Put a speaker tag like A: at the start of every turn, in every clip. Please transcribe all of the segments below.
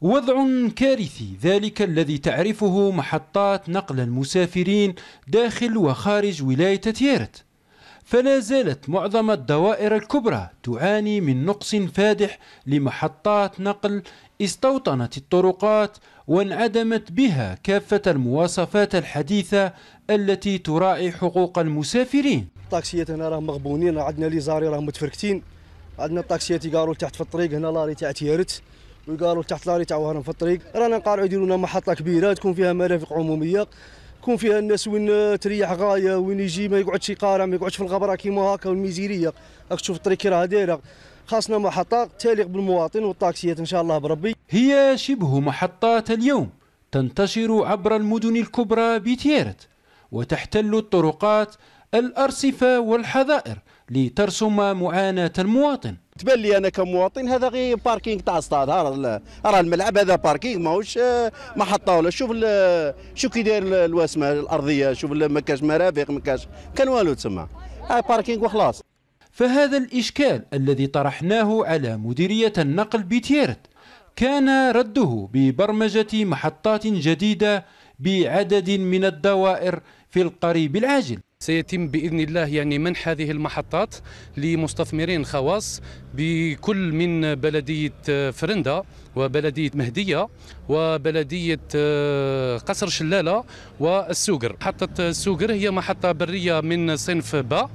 A: وضع كارثي ذلك الذي تعرفه محطات نقل المسافرين داخل وخارج ولاية تيارت. فلا زالت معظم الدوائر الكبرى تعاني من نقص فادح لمحطات نقل استوطنت الطرقات وانعدمت بها كافة المواصفات الحديثة التي تراعي حقوق المسافرين.
B: الطاكسيات هنا راهم مغبونين عندنا لي زاري راهم متفركتين. عندنا الطاكسيات يقاروا تحت في الطريق هنا l'arrêt تاع تيارت. ويقاروا تحت l'arrêt تاع وهران في الطريق. رانا نقارعوا يديروا لنا محطة كبيرة تكون فيها مرافق عمومية يكون فيها الناس وين تريح غاية وين يجي ما يقعدش يقارع ما يقعدش في الغبره كيما هكا والميزيرية. راك تشوف الطريق كي راها دايرة. خاصنا محطة تليق بالمواطن والطاكسيات إن شاء الله بربي.
A: هي شبه محطات اليوم تنتشر عبر المدن الكبرى بتيارت وتحتل الطرقات الأرصفة والحظائر لترسم معاناة المواطن.
C: تبان لي أنا كمواطن هذا غير parking تاع ستاد راه الملعب هذا parking ماهوش محطه ولا شوف شو كي داير الوسمه الأرضية شوف ما كاش مرافق ما كاش كان والو تسمى. parking وخلاص.
A: فهذا الإشكال الذي طرحناه على مديرية النقل بتيرت كان رده ببرمجة محطات جديدة بعدد من الدوائر في القريب العاجل
D: سيتم بإذن الله يعني منح هذه المحطات لمستثمرين خواص بكل من بلدية فرندا وبلدية مهدية وبلدية آه، قصر شلالة والسوقر. محطة السوقر هي محطة برية من صنف باء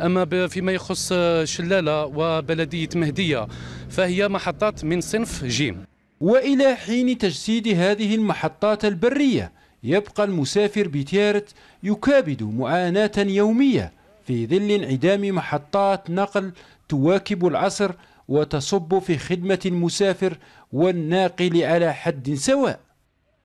D: أما فيما يخص شلالة وبلدية مهدية فهي محطات من صنف جيم.
A: وإلى حين تجسيد هذه المحطات البرية يبقى المسافر بتيارت يكابد معاناة يومية في ظل انعدام محطات نقل تواكب العصر وتصب في خدمة المسافر والناقل على حد سواء.